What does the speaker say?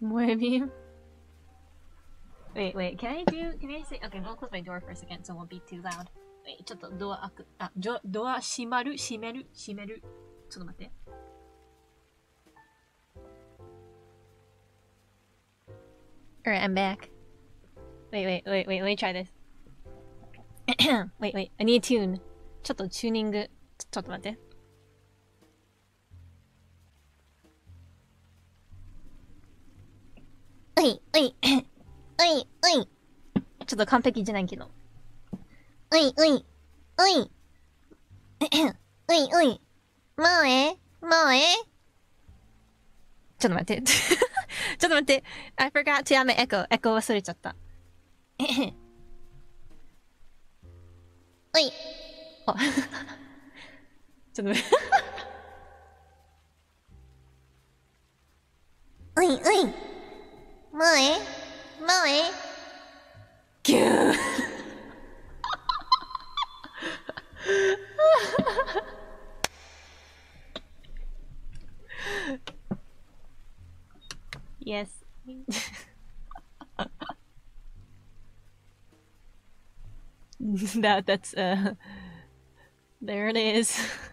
More beam. Wait, wait, can I do, can I say, okay, I'm gonna close my door for a second so it won't be too loud. Wait, ちょっとドア開く、あ、ドドア閉まる、閉める、閉める。ちょっと待って。Alright, I'm back. Wait, wait, wait, wait, let me try this. wait, wait, I need a tune. ちょっとチューニング、ちょっと待って。 うい、うい、うい、うい。ちょっと完璧じゃないけど。うい、うい、うい。うい、うい。もうえもうえちょっと待って。ちょっと待って。I forgot to やめエコー。エコー忘れちゃった。うい。あ。ちょっと待って。ういうい。Molly? Molly? Yes. that that's uh there it is.